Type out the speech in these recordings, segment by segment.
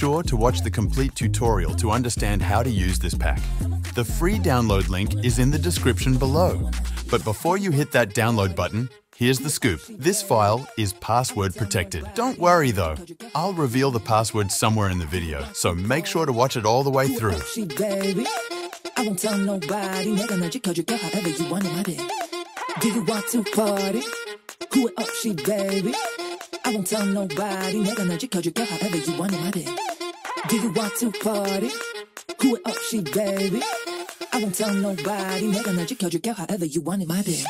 sure to watch the complete tutorial to understand how to use this pack. The free download link is in the description below. But before you hit that download button, Here's the scoop. This file is password protected. Don't worry though, I'll reveal the password somewhere in the video, so make sure to watch it all the way through. I won't tell nobody, you your girl however you. Do you want to party? Who up she, baby? I won't tell nobody. 내가 날 지켜줄게 however you want it, my baby. Do you want to party? Who it up, she baby. I won't tell nobody. 내가 날 지켜줄게 however you want it, my baby.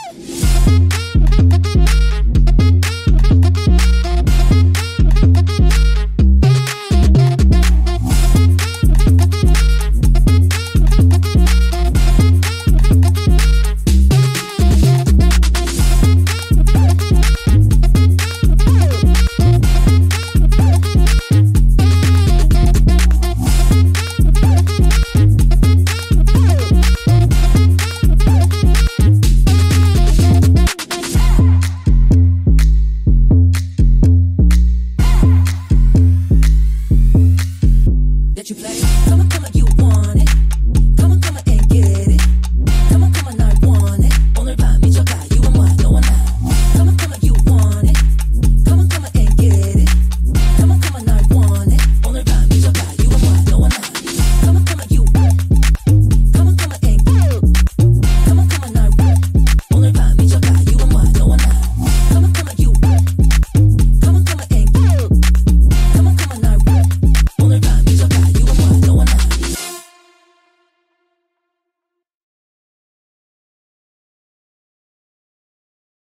I'ma feel like you want it.